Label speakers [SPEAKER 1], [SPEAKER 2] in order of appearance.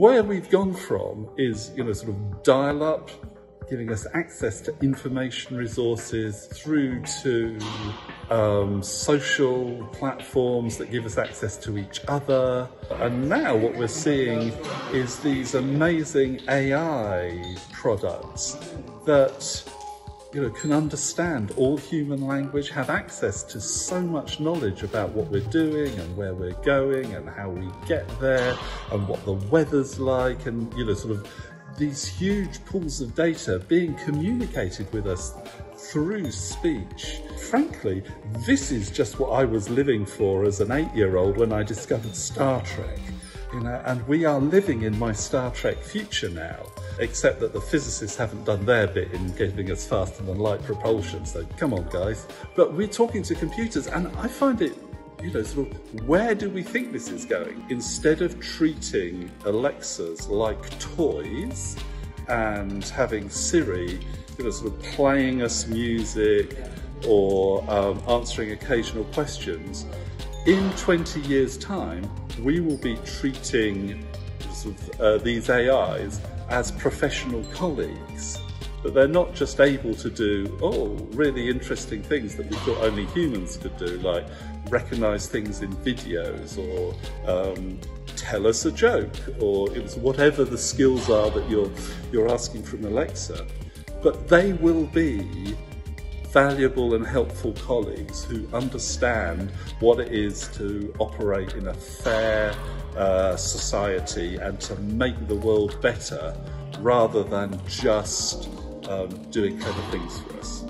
[SPEAKER 1] Where we've gone from is, you know, sort of dial up, giving us access to information resources through to um, social platforms that give us access to each other. And now what we're seeing is these amazing AI products that you know, can understand all human language, have access to so much knowledge about what we're doing and where we're going and how we get there and what the weather's like and, you know, sort of these huge pools of data being communicated with us through speech. Frankly, this is just what I was living for as an eight-year-old when I discovered Star Trek. You know, and we are living in my Star Trek future now, except that the physicists haven't done their bit in giving us faster than light propulsion. So come on, guys. But we're talking to computers, and I find it you know, sort of where do we think this is going? Instead of treating Alexas like toys and having Siri, you know, sort of playing us music or um, answering occasional questions, in 20 years' time, we will be treating sort of, uh, these AIs as professional colleagues That they're not just able to do, oh, really interesting things that we thought only humans could do, like recognize things in videos or um, tell us a joke, or it was whatever the skills are that you're, you're asking from Alexa. But they will be valuable and helpful colleagues who understand what it is to operate in a fair uh, society and to make the world better rather than just um, doing clever things for us.